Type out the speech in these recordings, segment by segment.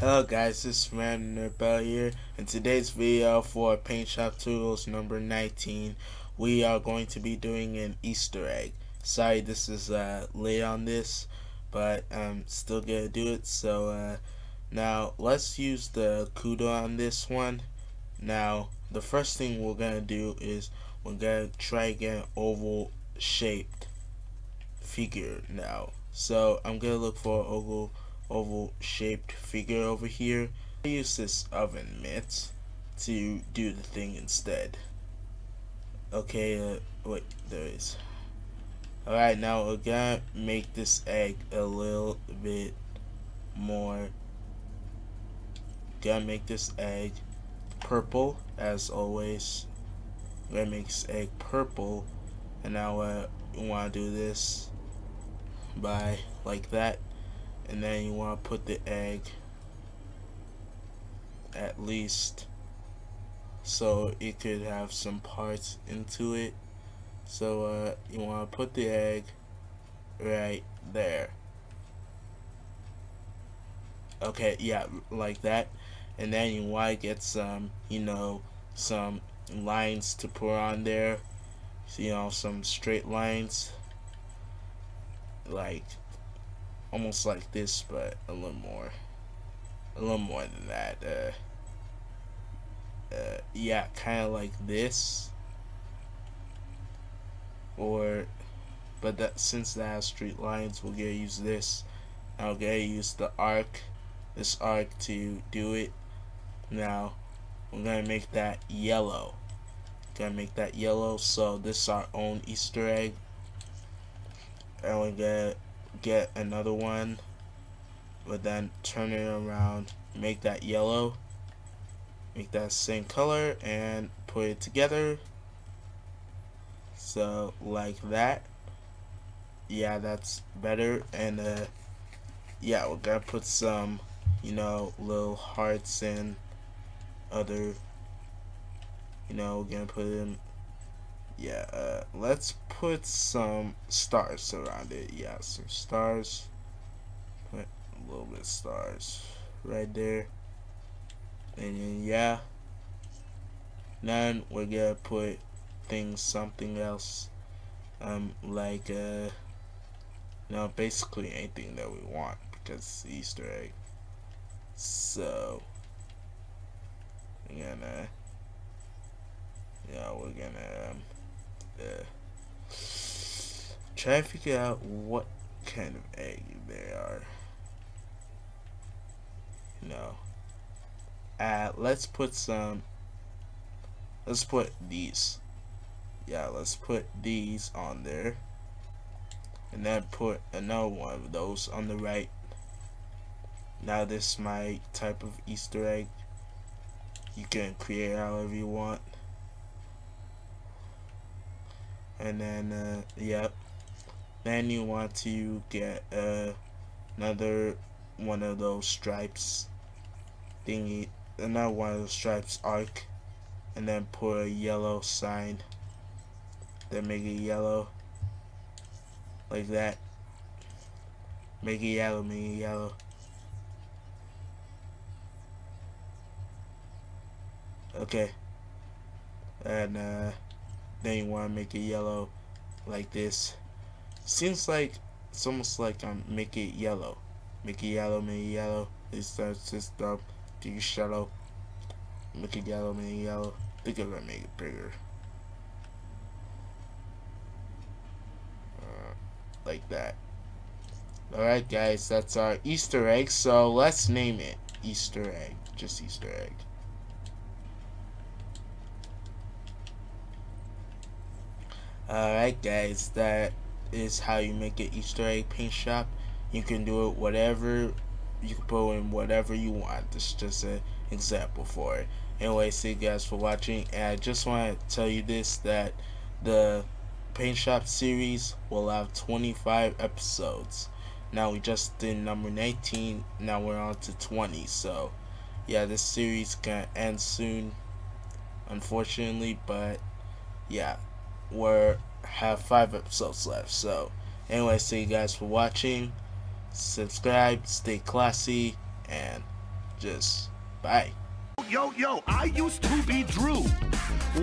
Hello guys, this is Random Nerpo here. In today's video for Paint Shop Tools number 19, we are going to be doing an Easter egg. Sorry this is uh, late on this, but I'm still gonna do it. So uh, now let's use the CUDA on this one. Now the first thing we're gonna do is we're gonna try get oval shaped figure now. So I'm gonna look for oval oval shaped figure over here. I use this oven mitt to do the thing instead. Okay, uh, wait, there is. Alright, now we're gonna make this egg a little bit more. Gonna make this egg purple, as always. gonna make this egg purple, and now uh, we wanna do this by like that and then you want to put the egg at least so it could have some parts into it. So uh, you want to put the egg right there. Okay yeah like that. And then you want to get some you know some lines to put on there. So, you know some straight lines. Like almost like this, but a little more, a little more than that. Uh, uh, yeah, kind of like this, or, but that since that has straight lines, we're gonna use this. We're gonna use the arc, this arc to do it. Now we're gonna make that yellow. Gonna make that yellow. So this is our own Easter egg, and we're gonna get another one but then turn it around make that yellow make that same color and put it together. So like that. Yeah that's better and uh yeah we're gonna put some you know little hearts and other you know we're gonna put in yeah, uh, let's put some stars around it. Yeah, some stars. Put a little bit of stars right there. And then, yeah. Then we're gonna put things, something else. Um, like, uh, no, basically anything that we want because Easter egg. So, we're gonna, yeah, we're gonna, um, uh, try to figure out what kind of egg they are. No. Uh, let's put some. Let's put these. Yeah, let's put these on there. And then put another one of those on the right. Now this is my type of Easter egg. You can create however you want and then uh, yep. Then you want to get uh, another one of those stripes thingy another one of those stripes arc. And then put a yellow sign then make it yellow. Like that. Make it yellow make it yellow. Okay. And uh then you want to make it yellow like this. Seems like it's almost like I'm make it yellow. Make it yellow make it yellow. It starts to stop do you shadow make it yellow make it yellow. Think I'm gonna make it bigger. Uh, like that. Alright guys that's our Easter egg. So let's name it Easter egg. Just Easter egg Alright guys, that is how you make an Easter egg paint shop. You can do it whatever, you can put in whatever you want. This is just an example for it. Anyway, thank you guys for watching. And I just want to tell you this, that the paint shop series will have 25 episodes. Now we just did number 19, now we're on to 20. So yeah, this series gonna end soon, unfortunately, but yeah we have five episodes left. So, anyway, thank you guys for watching. Subscribe, stay classy, and just bye. Yo, yo, I used to be Drew.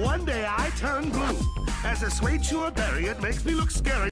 One day I turned blue. As a suede sure berry, it makes me look scary.